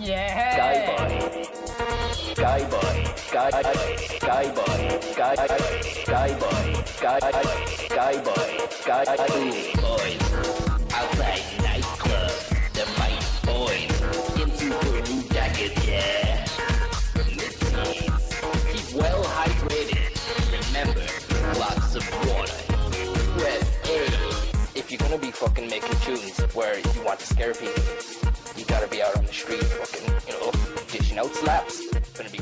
Yeah. Skyboy. Skyboy. Sky Skyboy. Sky Skyboy. Sky Skyboy. Sky boys. Outside nightclub. The might boys. In super blue jackets, yeah. Keep well hydrated. Remember, lots of water. A. If you're gonna be fucking making tunes where you want to scare people, out slaps. Gonna be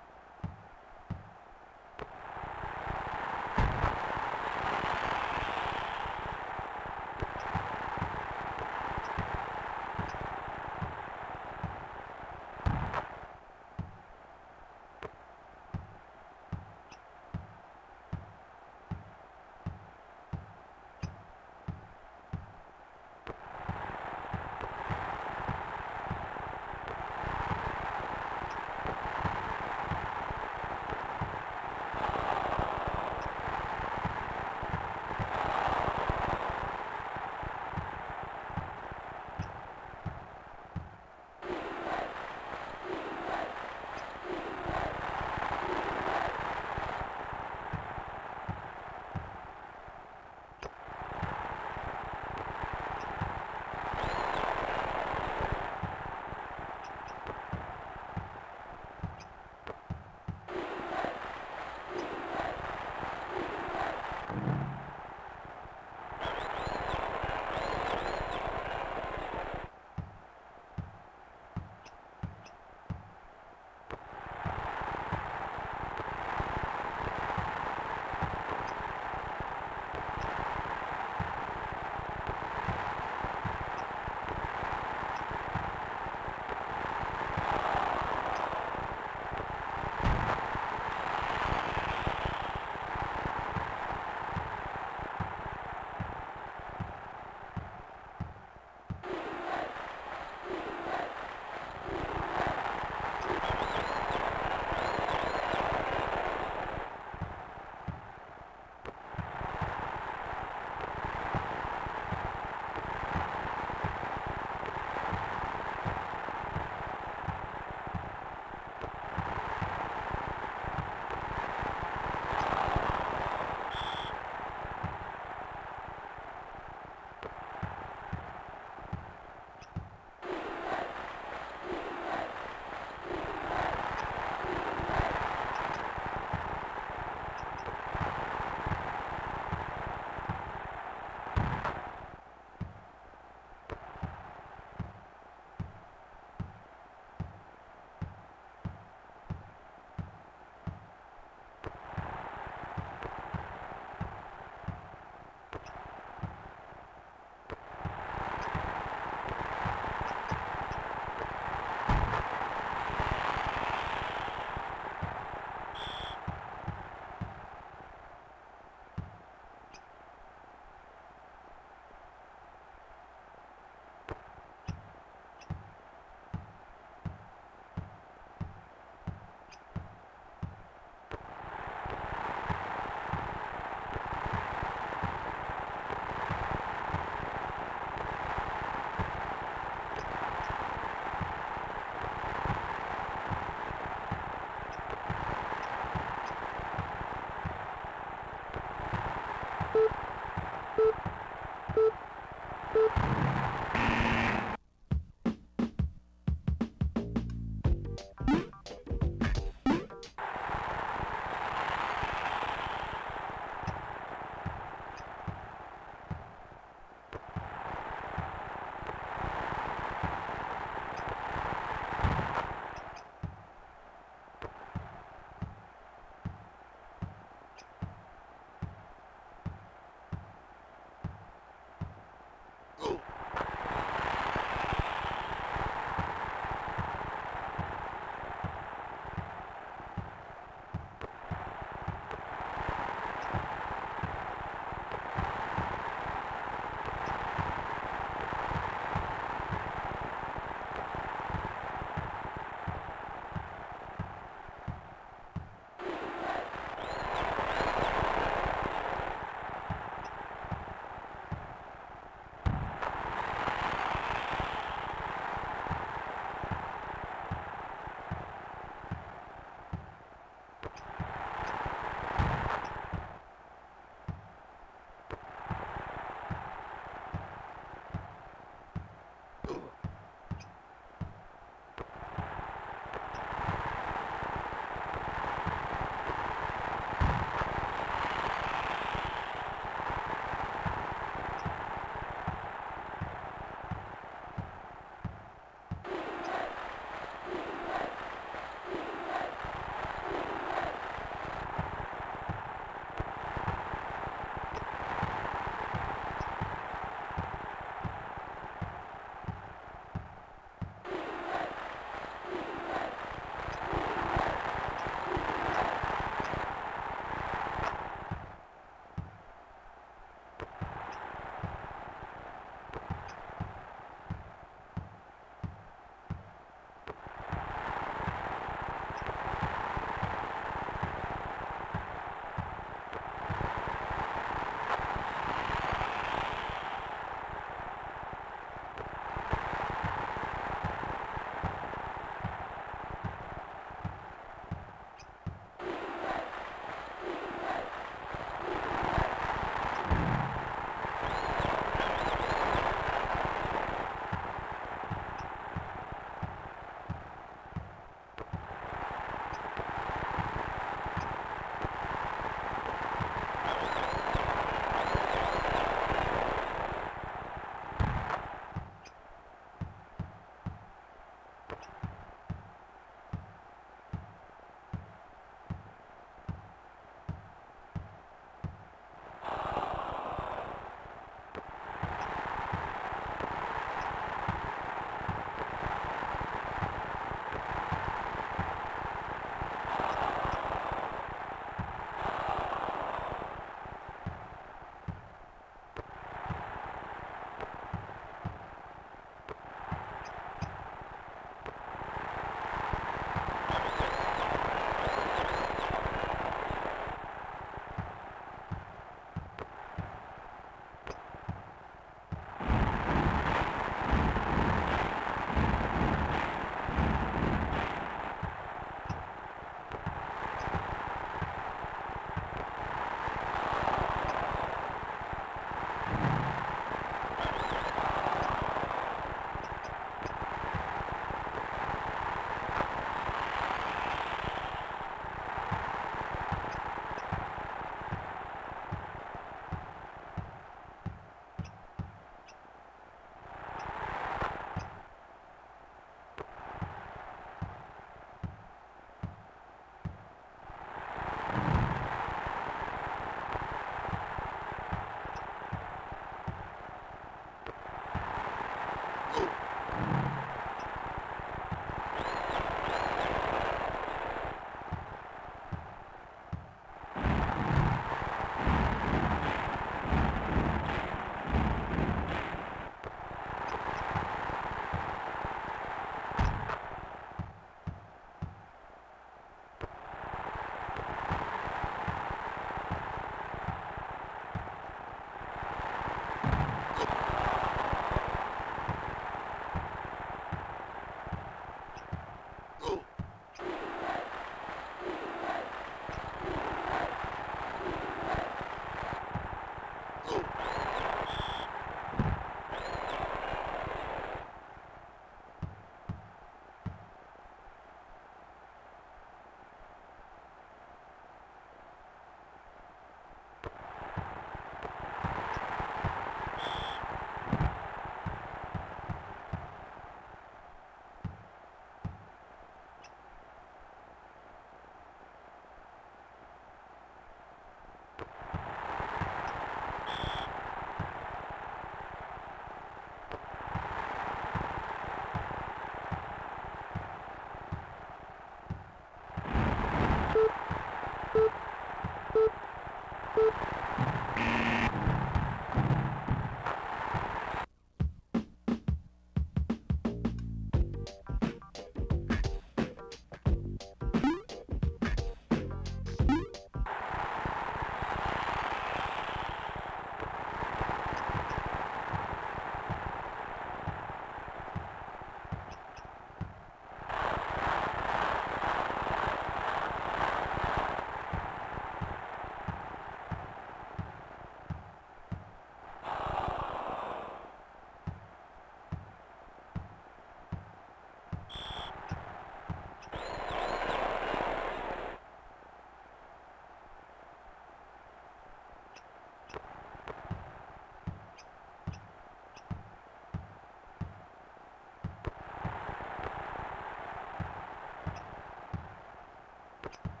up.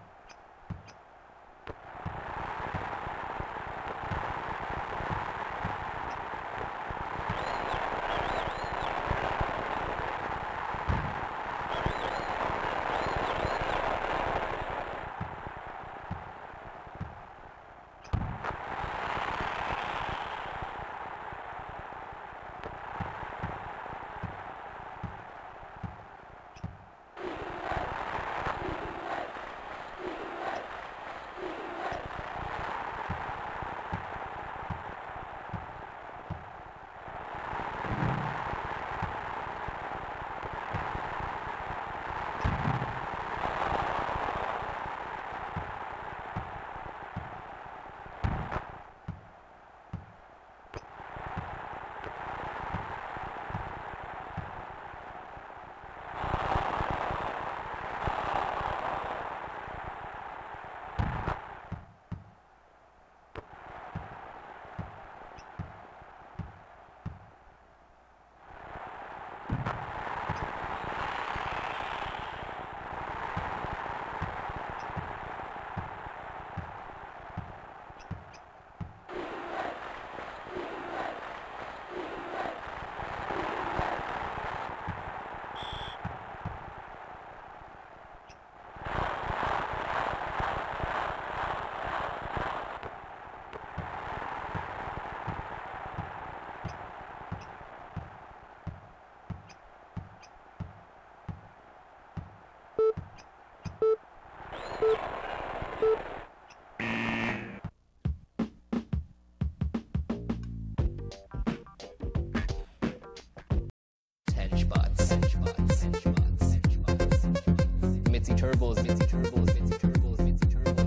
Mitzi Turbos, Mitzi Turbos, Mitzi Turbos, Mitzi Turbos,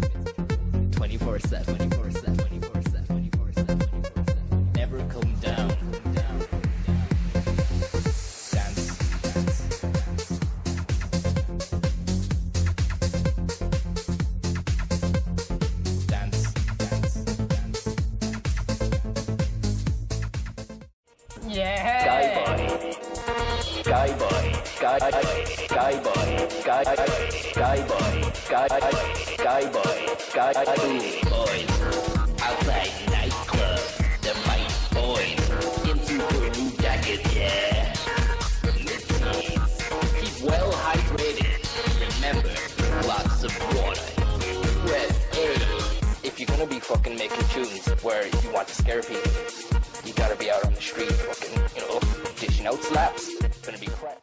24 7, 24 7, 24 7, 24 7, never come down. Sky Boy, Sky Sky Boy, Sky Sky Boy, Sky Boys. Outside nightclub, the mic boys. In super new jackets, yeah. Keep well hydrated. Remember, lots of water. Press if you're gonna be fucking making tunes where you want to scare people. You gotta be out on the street fucking, you know, dishing out slaps. It's gonna be crap.